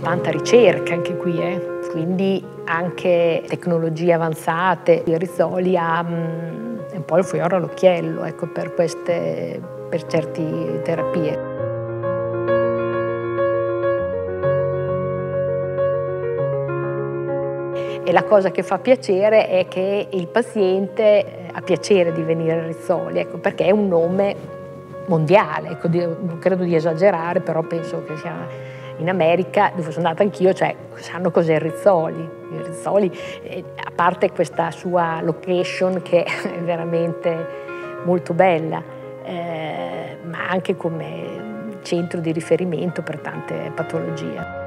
tanta ricerca anche qui, eh? quindi anche tecnologie avanzate. Il Rizzoli ha um, un po' il fiore all'occhiello ecco, per, per certe terapie. E la cosa che fa piacere è che il paziente eh, ha piacere di venire a Rizzoli, ecco, perché è un nome mondiale, ecco, credo di esagerare, però penso che sia in America, dove sono andata anch'io, cioè sanno cos'è il Rizzoli. Il Rizzoli, eh, a parte questa sua location che è veramente molto bella, eh, ma anche come centro di riferimento per tante patologie.